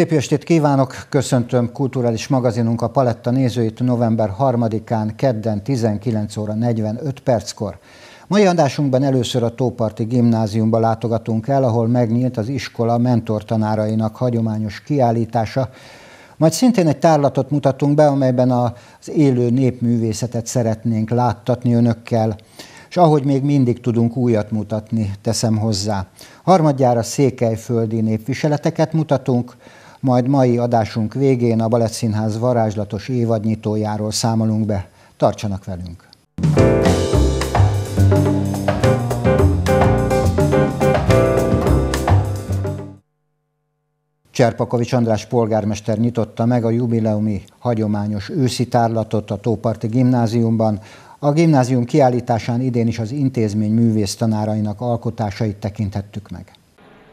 Szép estét kívánok, köszöntöm kulturális magazinunk a Paletta nézőit november 3-án, kedden 19 óra 45 perckor. Mai adásunkban először a Tóparti Gimnáziumba látogatunk el, ahol megnyílt az iskola mentortanárainak hagyományos kiállítása, majd szintén egy tárlatot mutatunk be, amelyben az élő népművészetet szeretnénk láttatni önökkel, és ahogy még mindig tudunk újat mutatni, teszem hozzá. Harmadjára székelyföldi népviseleteket mutatunk, majd mai adásunk végén a Balettszínház varázslatos évadnyitójáról számolunk be. Tartsanak velünk! Cserpakovics András polgármester nyitotta meg a jubileumi hagyományos őszi tárlatot a Tóparti gimnáziumban. A gimnázium kiállításán idén is az intézmény művésztanárainak alkotásait tekinthettük meg.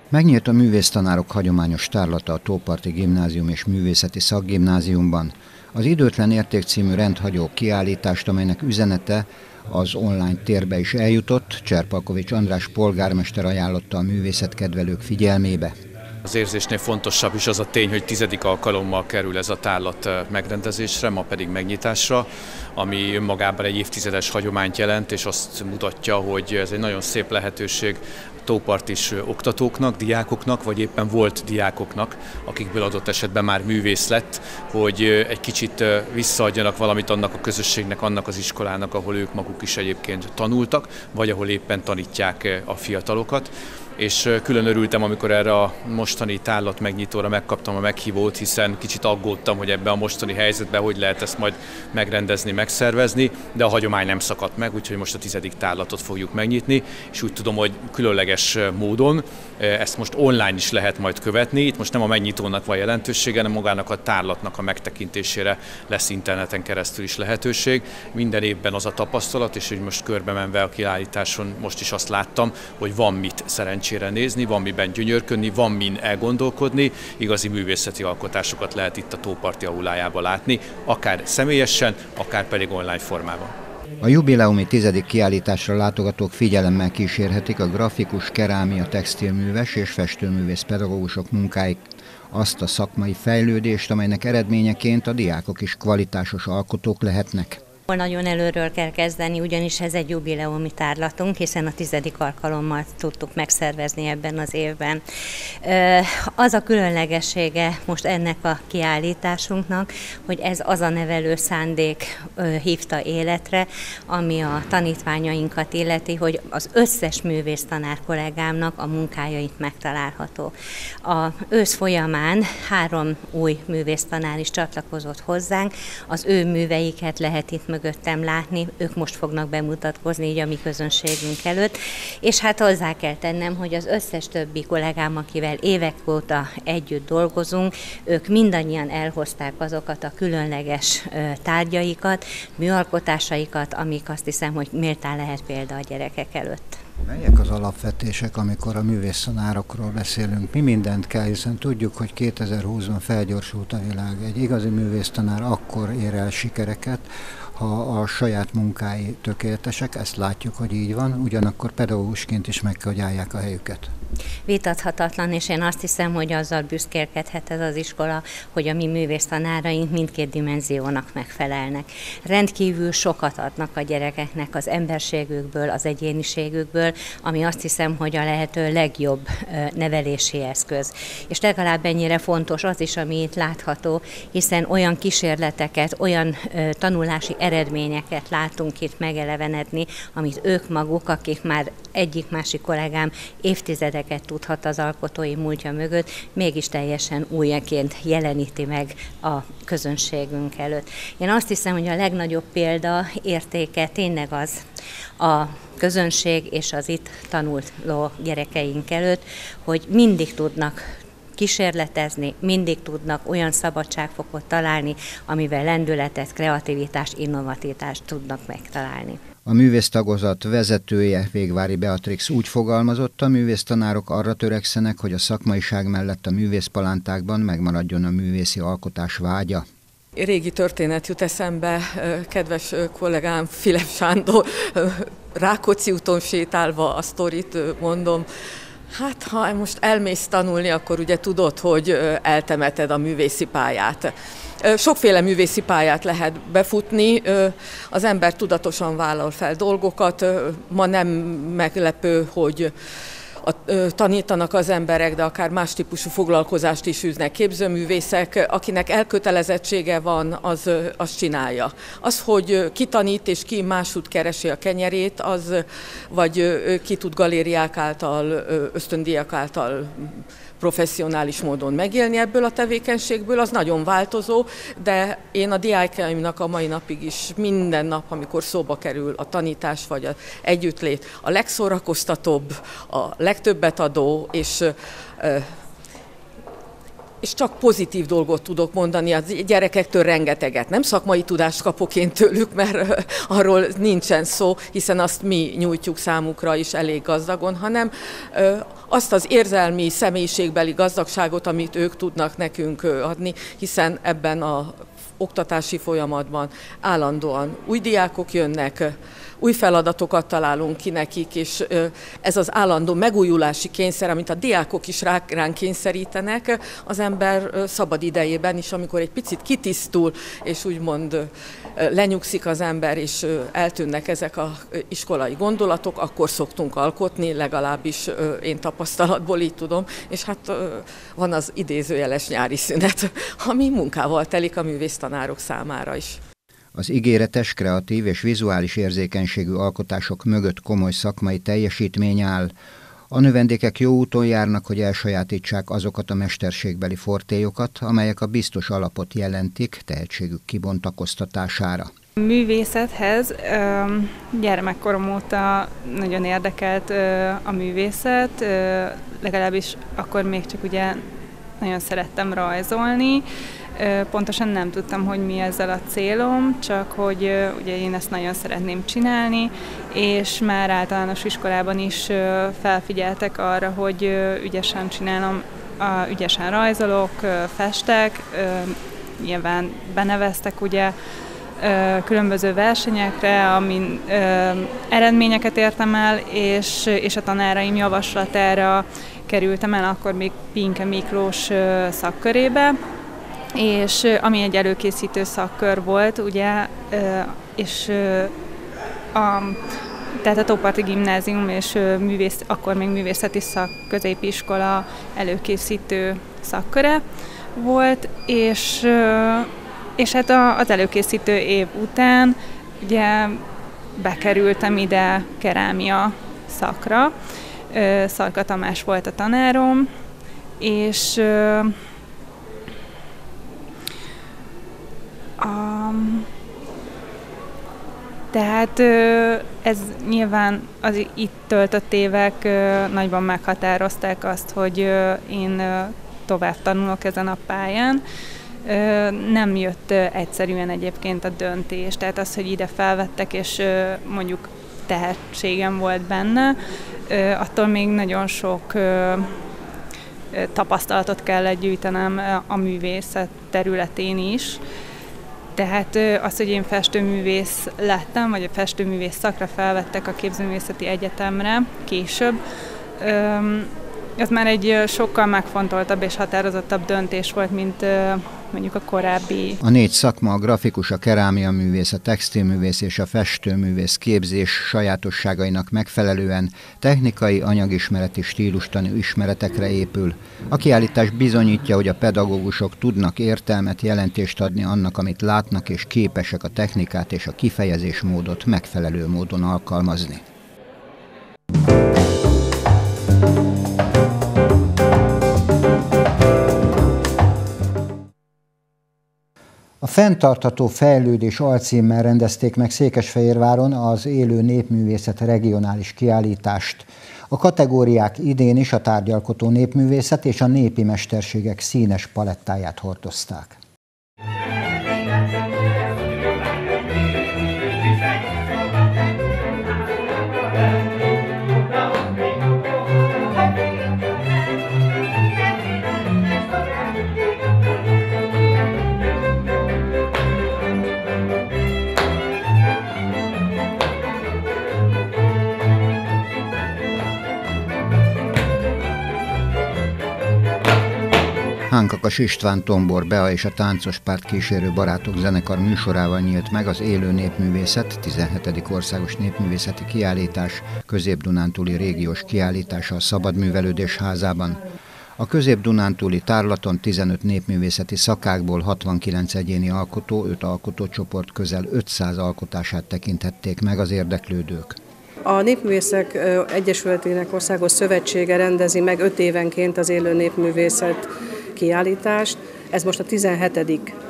Megnyílt a művésztanárok hagyományos tárlata a Tóparti Gimnázium és Művészeti Szakgimnáziumban. Az Időtlen Érték című rendhagyó kiállítást, amelynek üzenete az online térbe is eljutott, Cserpalkovics András polgármester ajánlotta a művészetkedvelők figyelmébe. Az érzésnél fontosabb is az a tény, hogy tizedik alkalommal kerül ez a tárlat megrendezésre, ma pedig megnyitásra, ami önmagában egy évtizedes hagyományt jelent, és azt mutatja, hogy ez egy nagyon szép lehetőség tópartis oktatóknak, diákoknak, vagy éppen volt diákoknak, akikből adott esetben már művész lett, hogy egy kicsit visszaadjanak valamit annak a közösségnek, annak az iskolának, ahol ők maguk is egyébként tanultak, vagy ahol éppen tanítják a fiatalokat és külön örültem, amikor erre a mostani tárlat megnyitóra megkaptam a meghívót, hiszen kicsit aggódtam, hogy ebben a mostani helyzetben hogy lehet ezt majd megrendezni, megszervezni, de a hagyomány nem szakadt meg, úgyhogy most a tizedik tárlatot fogjuk megnyitni, és úgy tudom, hogy különleges módon ezt most online is lehet majd követni. Itt most nem a megnyitónak van jelentősége, hanem magának a tárlatnak a megtekintésére lesz interneten keresztül is lehetőség. Minden évben az a tapasztalat, és hogy most körbe menve a kiállításon most is azt láttam, hogy van mit szerencsére nézni, van miben gyönyörködni, van min elgondolkodni, igazi művészeti alkotásokat lehet itt a Tóparti aulájában látni, akár személyesen, akár pedig online formában. A jubileumi tizedik kiállításra látogatók figyelemmel kísérhetik a grafikus, kerámia, textilműves és festőművész pedagógusok munkáik azt a szakmai fejlődést, amelynek eredményeként a diákok is kvalitásos alkotók lehetnek. Nagyon előről kell kezdeni, ugyanis ez egy jubileumi tárlatunk, hiszen a tizedik alkalommal tudtuk megszervezni ebben az évben. Az a különlegessége most ennek a kiállításunknak, hogy ez az a nevelő szándék hívta életre, ami a tanítványainkat illeti, hogy az összes művész tanár kollégámnak a munkájait megtalálható. A ősz folyamán három új művésztanár is csatlakozott hozzánk, az ő műveiket lehet itt mögöttem látni, ők most fognak bemutatkozni így a mi közönségünk előtt, és hát hozzá kell tennem, hogy az összes többi kollégám, akivel évek óta együtt dolgozunk, ők mindannyian elhozták azokat a különleges tárgyaikat, műalkotásaikat, amik azt hiszem, hogy méltán lehet példa a gyerekek előtt. Melyek az alapvetések, amikor a művésztanárokról beszélünk? Mi mindent kell, hiszen tudjuk, hogy 2020-ban felgyorsult a világ. Egy igazi művésztanár akkor ér el sikereket, ha a saját munkái tökéletesek, ezt látjuk, hogy így van, ugyanakkor pedagógusként is meg kell, hogy állják a helyüket vitathatatlan, és én azt hiszem, hogy azzal büszkélkedhet ez az iskola, hogy a mi művésztanáraink mindkét dimenziónak megfelelnek. Rendkívül sokat adnak a gyerekeknek az emberségükből, az egyéniségükből, ami azt hiszem, hogy a lehető legjobb nevelési eszköz. És legalább ennyire fontos az is, ami itt látható, hiszen olyan kísérleteket, olyan tanulási eredményeket látunk itt megelevenedni, amit ők maguk, akik már egyik-másik kollégám évtizedeket tudhat az alkotói múltja mögött, mégis teljesen újjaként jeleníti meg a közönségünk előtt. Én azt hiszem, hogy a legnagyobb példa értéke tényleg az a közönség és az itt tanuló gyerekeink előtt, hogy mindig tudnak kísérletezni, mindig tudnak olyan szabadságfokot találni, amivel lendületet, kreativitást, innovatitást tudnak megtalálni. A művésztagozat vezetője, Végvári Beatrix úgy fogalmazott, a művésztanárok arra törekszenek, hogy a szakmaiság mellett a művészpalántákban megmaradjon a művészi alkotás vágya. Régi történet jut eszembe, kedves kollégám Filip Sándor, Rákóczi úton sétálva a sztorit mondom, Hát, ha most elmész tanulni, akkor ugye tudod, hogy eltemeted a művészi pályát. Sokféle művészi pályát lehet befutni, az ember tudatosan vállal fel dolgokat, ma nem meglepő, hogy a, tanítanak az emberek, de akár más típusú foglalkozást is űznek képzőművészek, akinek elkötelezettsége van, az, az csinálja. Az, hogy ki tanít és ki másút keresi a kenyerét, az vagy ki tud galériák által, ösztöndíjak által professzionális módon megélni ebből a tevékenységből, az nagyon változó, de én a diákjaimnak a mai napig is minden nap, amikor szóba kerül a tanítás vagy az együttlét, a legszórakoztatóbb, a legtöbbet adó, és és csak pozitív dolgot tudok mondani a gyerekektől rengeteget. Nem szakmai tudást kapok én tőlük, mert arról nincsen szó, hiszen azt mi nyújtjuk számukra is elég gazdagon, hanem azt az érzelmi, személyiségbeli gazdagságot, amit ők tudnak nekünk adni, hiszen ebben a oktatási folyamatban állandóan új diákok jönnek, új feladatokat találunk ki nekik, és ez az állandó megújulási kényszer, amit a diákok is ránk kényszerítenek, az ember szabad idejében is, amikor egy picit kitisztul, és úgymond lenyugszik az ember, és eltűnnek ezek a iskolai gondolatok, akkor szoktunk alkotni, legalábbis én tapasztalatból így tudom, és hát van az idézőjeles nyári szünet, ami munkával telik a művésztanárok számára is. Az ígéretes, kreatív és vizuális érzékenységű alkotások mögött komoly szakmai teljesítmény áll. A növendékek jó úton járnak, hogy elsajátítsák azokat a mesterségbeli fortélyokat, amelyek a biztos alapot jelentik tehetségük kibontakoztatására. A művészethez gyermekkorom óta nagyon érdekelt a művészet, legalábbis akkor még csak ugye nagyon szerettem rajzolni, Pontosan nem tudtam, hogy mi ezzel a célom, csak hogy ugye én ezt nagyon szeretném csinálni, és már általános iskolában is felfigyeltek arra, hogy ügyesen csinálom, ügyesen rajzolok, festek, nyilván beneveztek ugye különböző versenyekre, amin eredményeket értem el, és, és a tanáraim javaslatára kerültem el akkor még Pinke Miklós szakkörébe, és ami egy előkészítő szakkör volt, ugye, és a, tehát a Tóparti Gimnázium és művész, akkor még művészeti szak középiskola előkészítő szakköre volt, és, és hát az előkészítő év után ugye bekerültem ide kerámia szakra, Szarka Tamás volt a tanárom, és Um, tehát ez nyilván az itt töltött évek nagyban meghatározták azt, hogy én tovább tanulok ezen a pályán. Nem jött egyszerűen egyébként a döntés, tehát az, hogy ide felvettek, és mondjuk tehetségem volt benne, attól még nagyon sok tapasztalatot kell gyűjtenem a művészet területén is, tehát az, hogy én festőművész lettem, vagy a festőművész szakra felvettek a képzőművészeti egyetemre később, ez már egy sokkal megfontoltabb és határozottabb döntés volt, mint mondjuk a korábbi. A négy szakma, a grafikus, a kerámia művész, a textilművész és a festőművész képzés sajátosságainak megfelelően technikai, anyagismereti, stílustani ismeretekre épül. A kiállítás bizonyítja, hogy a pedagógusok tudnak értelmet, jelentést adni annak, amit látnak, és képesek a technikát és a kifejezésmódot megfelelő módon alkalmazni. A fenntartható fejlődés alcímmel rendezték meg Székesfehérváron az élő népművészet regionális kiállítást. A kategóriák idén is a tárgyalkotó népművészet és a népi mesterségek színes palettáját hordozták. Hánkakas István Tombor Bea és a Táncos Párt kísérő barátok zenekar műsorával nyílt meg az Élő Népművészet 17. országos népművészeti kiállítás Közép-Dunántúli régiós kiállítása a Szabadművelődés házában. A Közép-Dunántúli tárlaton 15 népművészeti szakákból 69 egyéni alkotó, 5 alkotócsoport közel 500 alkotását tekinthették meg az érdeklődők. A Népművészek Egyesületének Országos Szövetsége rendezi meg öt évenként az élő népművészet kiállítást. Ez most a 17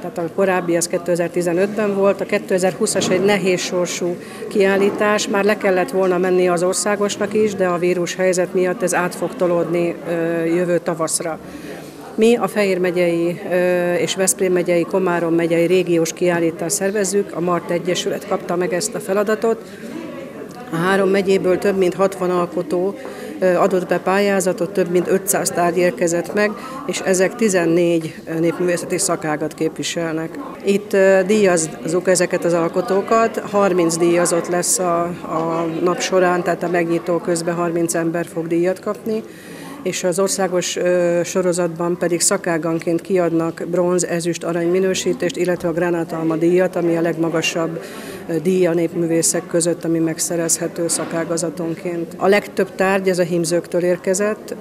tehát a korábbi az 2015-ben volt, a 2020-as egy nehéz sorsú kiállítás, már le kellett volna menni az országosnak is, de a vírus helyzet miatt ez át fog tolódni jövő tavaszra. Mi a Fehér megyei és Veszprém megyei, Komárom megyei régiós kiállítást szervezzük, a Mart Egyesület kapta meg ezt a feladatot. A három megyéből több mint 60 alkotó adott be pályázatot, több mint 500 tárgy érkezett meg, és ezek 14 népművészeti szakágat képviselnek. Itt díjazzuk ezeket az alkotókat, 30 díjazott lesz a, a nap során, tehát a megnyitó közben 30 ember fog díjat kapni és az országos sorozatban pedig szakáganként kiadnak bronz, ezüst, arany minősítést, illetve a gránátalma díjat, ami a legmagasabb díja népművészek között, ami megszerezhető szakágazatonként. A legtöbb tárgy ez a hímzőktől érkezett,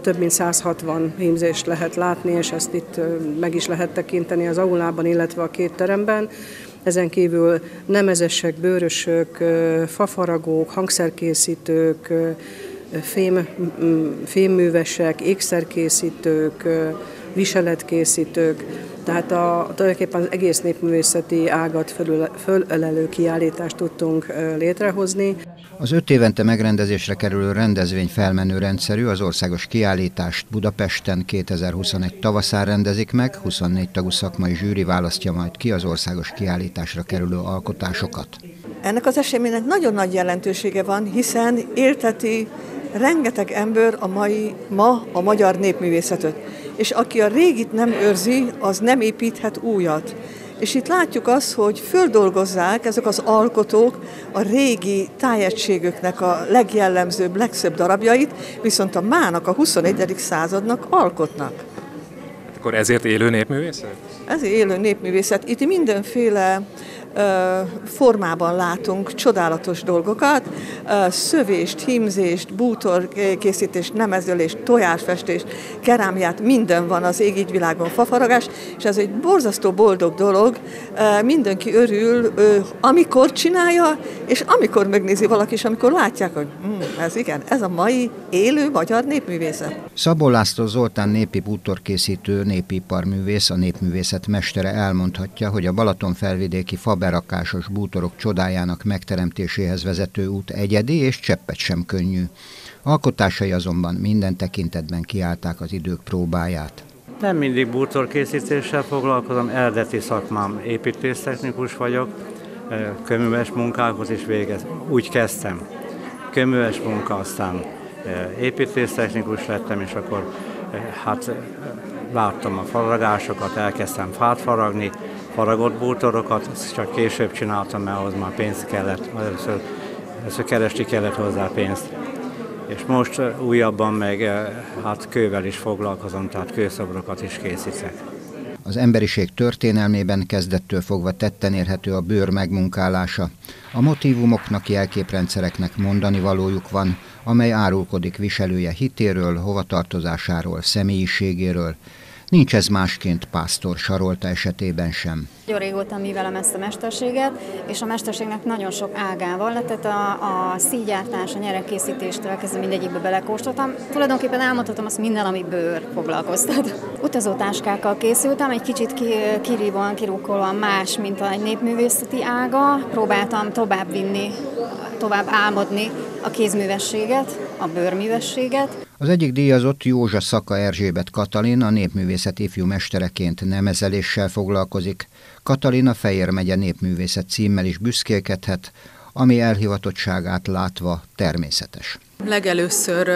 több mint 160 hímzést lehet látni, és ezt itt meg is lehet tekinteni az aulában, illetve a két teremben. Ezen kívül nemezesek, bőrösök, fafaragók, hangszerkészítők, fém, fémművesek, ékszerkészítők, viseletkészítők, tehát a, tulajdonképpen az egész népművészeti ágat fölölelő kiállítást tudtunk létrehozni. Az öt évente megrendezésre kerülő rendezvény felmenő rendszerű az országos kiállítást Budapesten 2021 tavaszán rendezik meg, 24 tagú szakmai zsűri választja majd ki az országos kiállításra kerülő alkotásokat. Ennek az eseménynek nagyon nagy jelentősége van, hiszen érteti rengeteg ember a mai, ma a magyar népművészetet. És aki a régit nem őrzi, az nem építhet újat. És itt látjuk azt, hogy földolgozzák ezek az alkotók a régi tájegységüknek a legjellemzőbb, legszebb darabjait, viszont a mának, a 21. századnak alkotnak. Akkor ezért élő népművészet? Ezért élő népművészet. Itt mindenféle formában látunk csodálatos dolgokat, szövést, hímzést, bútorkészítést, nemezölést, tojásfestést, kerámiát, minden van az ég világon, fafaragás, és ez egy borzasztó boldog dolog, mindenki örül, amikor csinálja, és amikor megnézi valaki, és amikor látják, hogy hm, ez igen, ez a mai élő magyar népművészet. Szabó László Zoltán népi bútorkészítő, népiparművész, a népművészet mestere elmondhatja, hogy a Balaton felvidéki Faber berakásos bútorok csodájának megteremtéséhez vezető út egyedi és cseppet sem könnyű. Alkotásai azonban minden tekintetben kiállták az idők próbáját. Nem mindig bútorkészítéssel foglalkozom, eredeti szakmám építésztechnikus vagyok, köműves munkákhoz is végez. Úgy kezdtem. Köműves munka, aztán építésztechnikus lettem, és akkor hát láttam a faragásokat, elkezdtem fát faragni, faragott bútorokat, azt csak később csináltam, mert ahhoz már pénzt kellett, először, először keresni kellett hozzá pénzt. És most újabban meg hát kővel is foglalkozom, tehát kőszobrokat is készítek. Az emberiség történelmében kezdettől fogva tetten érhető a bőr megmunkálása. A motivumoknak, jelképrendszereknek mondani valójuk van, amely árulkodik viselője hitéről, hovatartozásáról, személyiségéről, Nincs ez másként Pásztor Sarolta esetében sem. Nagyon régóta művelem ezt a mesterséget, és a mesterségnek nagyon sok ágával, tehát a, a szígyártás, a nyerekkészítéstől kezdve mindegyikbe belekóstoltam. Tulajdonképpen elmondhatom azt minden, ami bőr foglalkoztat. Utazótáskákkal készültem, egy kicsit ki, kirívóan, kirúkolóan más, mint egy népművészeti ága. Próbáltam tovább vinni, tovább álmodni a kézművességet, a bőrművességet. Az egyik díjazott Józsa Szaka Erzsébet Katalin a népművészet ifjú mestereként nemezeléssel foglalkozik. Katalin a Fejér megye népművészet címmel is büszkélkedhet, ami elhivatottságát látva természetes. Legelőször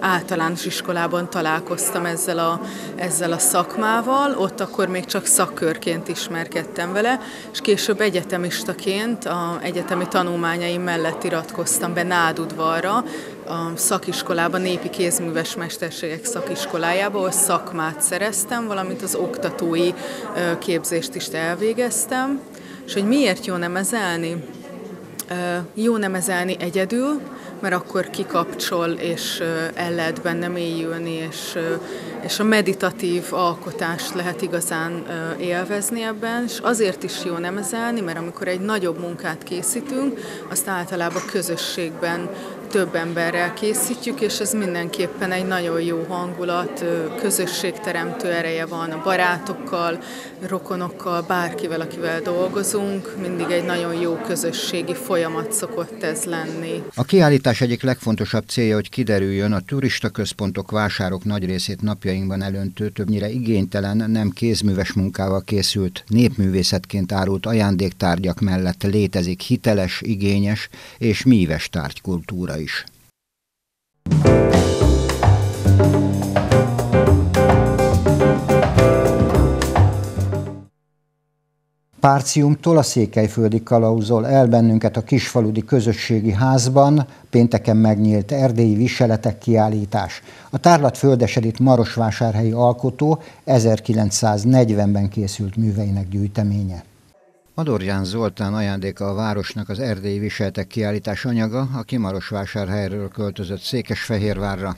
általános iskolában találkoztam ezzel a, ezzel a szakmával, ott akkor még csak szakkörként ismerkedtem vele, és később egyetemistaként a egyetemi tanulmányaim mellett iratkoztam be Nádudvarra, a szakiskolában, népi kézműves mesterségek szakiskolájába, ahol szakmát szereztem, valamint az oktatói képzést is elvégeztem. És hogy miért jó nemezelni? Jó nemezelni egyedül, mert akkor kikapcsol, és el lehet benne mélyülni, és, és a meditatív alkotást lehet igazán élvezni ebben, és azért is jó nemezelni, mert amikor egy nagyobb munkát készítünk, azt általában közösségben több emberrel készítjük, és ez mindenképpen egy nagyon jó hangulat, közösségteremtő ereje van a barátokkal, rokonokkal, bárkivel, akivel dolgozunk, mindig egy nagyon jó közösségi folyamat szokott ez lenni. A kiállítás egyik legfontosabb célja, hogy kiderüljön a turista központok vásárok nagy részét napjainkban elöntő, többnyire igénytelen, nem kézműves munkával készült, népművészetként árult ajándéktárgyak mellett létezik hiteles, igényes és míves tárgykultúra is. Párciumtól a székelyföldi kalauzol el bennünket a kisfaludi közösségi házban, pénteken megnyílt erdélyi viseletek kiállítás. A tárlat földesedít Marosvásárhelyi alkotó 1940-ben készült műveinek gyűjteménye. Adorján Zoltán ajándéka a városnak az erdélyi viseltek kiállítás anyaga, aki Marosvásárhelyről költözött Székesfehérvárra.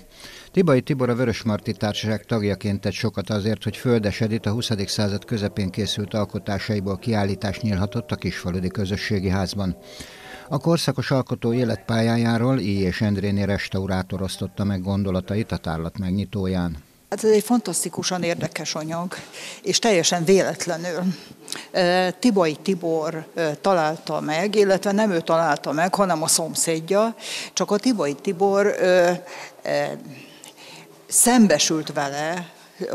Tibai Tibor a Vörösmarty Társaság tagjaként tett sokat azért, hogy Földesedit a 20. század közepén készült alkotásaiból kiállítás nyílhatott a Kisfaludi Közösségi Házban. A korszakos alkotó életpályájáról I. és Endréni restaurátor osztotta meg gondolatait a tárlat megnyitóján. Hát ez egy fantasztikusan érdekes anyag, és teljesen véletlenül. Tibai Tibor találta meg, illetve nem ő találta meg, hanem a szomszédja, csak a Tibai Tibor szembesült vele,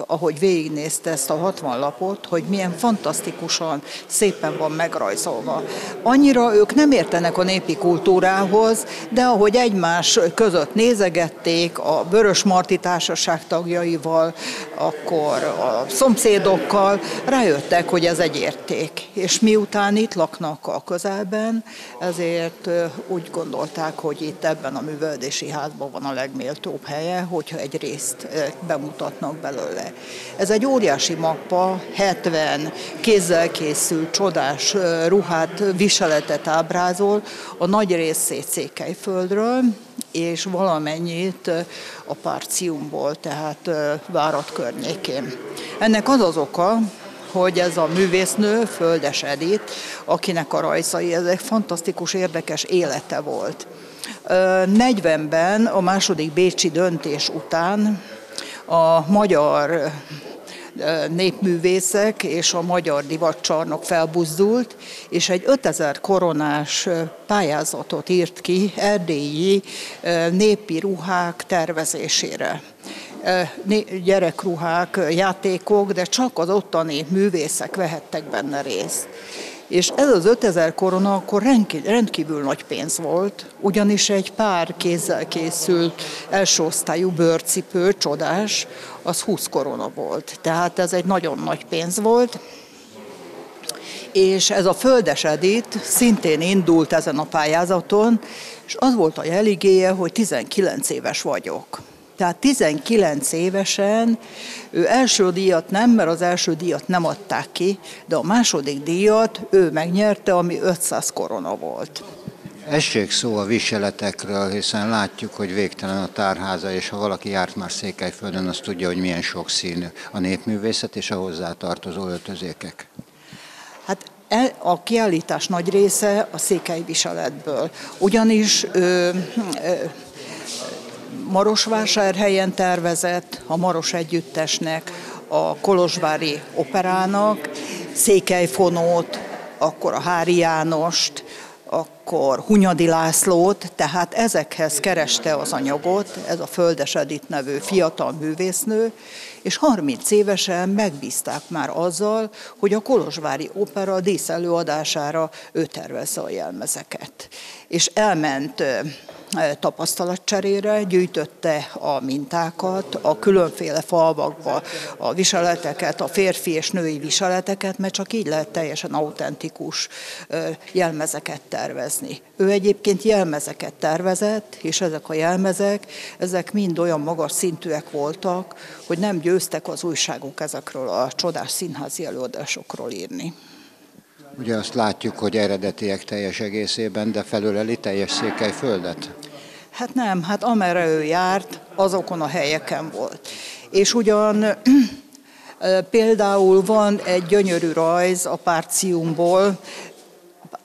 ahogy végignézte ezt a 60 lapot, hogy milyen fantasztikusan szépen van megrajzolva. Annyira ők nem értenek a népi kultúrához, de ahogy egymás között nézegették a Vörös Marti Társaság tagjaival, akkor a szomszédokkal, rájöttek, hogy ez egy érték. És miután itt laknak a közelben, ezért úgy gondolták, hogy itt ebben a művelődési házban van a legméltóbb helye, hogyha egy részt bemutatnak belőle belőle. Ez egy óriási mappa, 70 kézzel készült csodás ruhát, viseletet ábrázol, a nagy részét Székelyföldről, és valamennyit a Párciumból, tehát Várat környékén. Ennek az az oka, hogy ez a művésznő, Földes Edith, akinek a rajzai, ez egy fantasztikus, érdekes élete volt. 40-ben a második bécsi döntés után a magyar népművészek és a magyar divatcsarnok felbuzdult, és egy 5000 koronás pályázatot írt ki erdélyi népi ruhák tervezésére gyerekruhák, játékok, de csak az ottani művészek vehettek benne részt. És ez az 5000 korona akkor rendkívül nagy pénz volt, ugyanis egy pár kézzel készült első osztályú bőrcipő, csodás, az 20 korona volt. Tehát ez egy nagyon nagy pénz volt. És ez a Földes Edit szintén indult ezen a pályázaton, és az volt a jeligéje, hogy 19 éves vagyok. Tehát 19 évesen ő első díjat nem, mert az első díjat nem adták ki, de a második díjat ő megnyerte, ami 500 korona volt. Essék szó a viseletekről, hiszen látjuk, hogy végtelen a tárháza, és ha valaki járt már Székelyföldön, az tudja, hogy milyen sok színű a népművészet és a hozzátartozó öltözékek. Hát e, a kiállítás nagy része a székely viseletből, ugyanis ö, ö, Marosvásárhelyen tervezett, a Maros Együttesnek, a Kolozsvári Operának, Székelyfonót, akkor a Hári Jánost, akkor Hunyadi Lászlót, tehát ezekhez kereste az anyagot, ez a Földes Edith nevű fiatal művésznő, és 30 évesen megbízták már azzal, hogy a Kolozsvári Opera díszelőadására ő tervezze a jelmezeket. És elment tapasztalatcserére, gyűjtötte a mintákat, a különféle falvakba a viseleteket, a férfi és női viseleteket, mert csak így lehet teljesen autentikus jelmezeket tervezni. Ő egyébként jelmezeket tervezett, és ezek a jelmezek, ezek mind olyan magas szintűek voltak, hogy nem győztek az újságok ezekről a csodás színházi előadásokról írni. Ugye azt látjuk, hogy eredetiek teljes egészében, de felöleli teljes székelyföldet? Hát nem, hát amerre ő járt, azokon a helyeken volt. És ugyan például van egy gyönyörű rajz a Párciumból,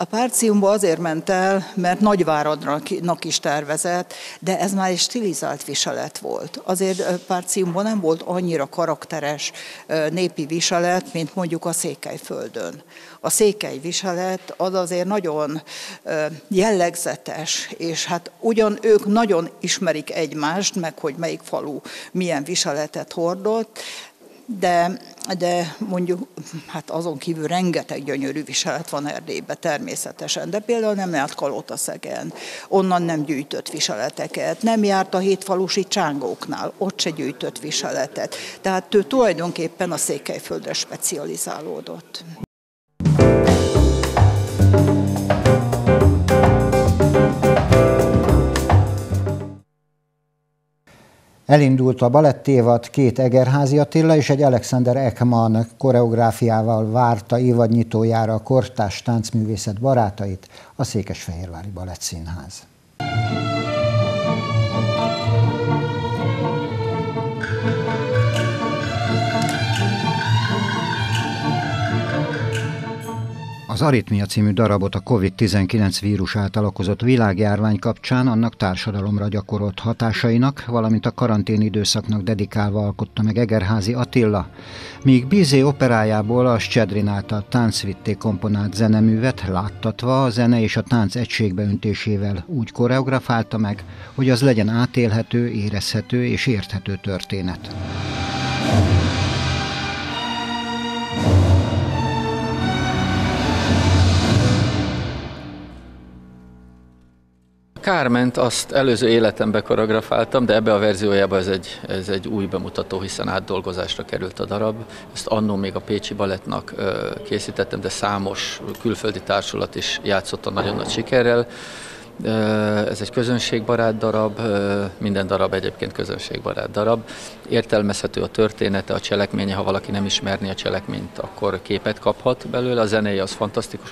a Párciumba azért ment el, mert Nagyváradnak is tervezett, de ez már egy stilizált viselet volt. Azért Párciumban nem volt annyira karakteres népi viselet, mint mondjuk a Székelyföldön. A székely viselet az azért nagyon jellegzetes, és hát ugyan ők nagyon ismerik egymást, meg hogy melyik falu milyen viseletet hordott, de, de mondjuk hát azon kívül rengeteg gyönyörű viselet van Erdélyben természetesen, de például nem járt Kalotaszegen, onnan nem gyűjtött viseleteket, nem járt a hétfalusi csángóknál, ott se gyűjtött viseletet. Tehát ő tulajdonképpen a Székelyföldre specializálódott. Elindult a balettévad, két Egerházi Attila és egy Alexander Ekman koreográfiával várta évadnyitójára a kortás táncművészet barátait, a Székesfehérvári Balettszínház. Az Aritmia című darabot a COVID-19 vírus által okozott világjárvány kapcsán annak társadalomra gyakorolt hatásainak, valamint a karantén időszaknak dedikálva alkotta meg Egerházi Attila, míg Bizé operájából a Scedrin által táncvitté komponált zeneművet láttatva a zene és a tánc egységbeöntésével úgy koreografálta meg, hogy az legyen átélhető, érezhető és érthető történet. Kárment azt előző életemben koreografáltam, de ebbe a verziójában ez egy, ez egy új bemutató, hiszen átdolgozásra került a darab. Ezt annó még a Pécsi Balettnak készítettem, de számos külföldi társulat is játszotta nagyon nagy sikerrel. Ez egy közönségbarát darab, minden darab egyébként közönségbarát darab. Értelmezhető a története, a cselekménye, ha valaki nem ismerni a cselekményt, akkor képet kaphat belőle, a zenéje az fantasztikus.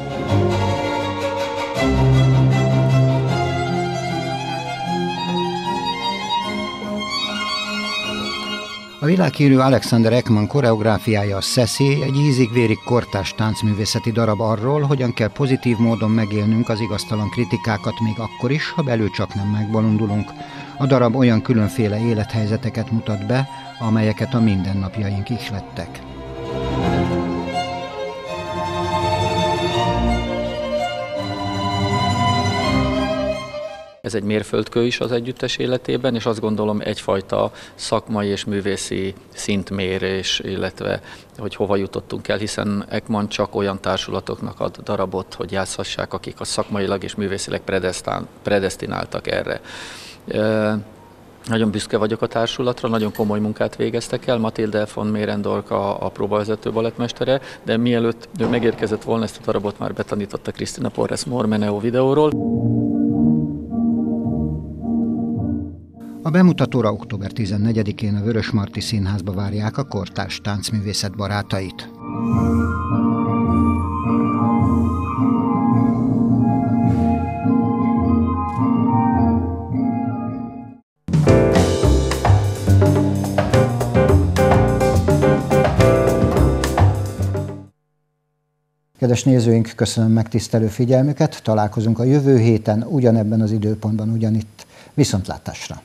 A világhírű Alexander Ekman koreográfiája a Szeszi egy ízig-vérig kortás táncművészeti darab arról, hogyan kell pozitív módon megélnünk az igaztalan kritikákat még akkor is, ha belül csak nem megbolondulunk. A darab olyan különféle élethelyzeteket mutat be, amelyeket a mindennapjaink lettek. Ez egy mérföldkő is az együttes életében, és azt gondolom egyfajta szakmai és művészi szintmérés, illetve hogy hova jutottunk el, hiszen Ekman csak olyan társulatoknak ad darabot, hogy játszhassák, akik a szakmailag és művészileg predestináltak erre. Nagyon büszke vagyok a társulatra, nagyon komoly munkát végeztek el. Matilde von Mérendork a, a próbavezető balettmestere, de mielőtt ő megérkezett volna, ezt a darabot már betanította Krisztina Porres Mormeneo videóról. A bemutatóra október 14-én a Vörösmarty Színházba várják a kortárs táncművészet barátait. Kedves nézőink, köszönöm megtisztelő figyelmüket, találkozunk a jövő héten ugyanebben az időpontban ugyanitt. Viszontlátásra!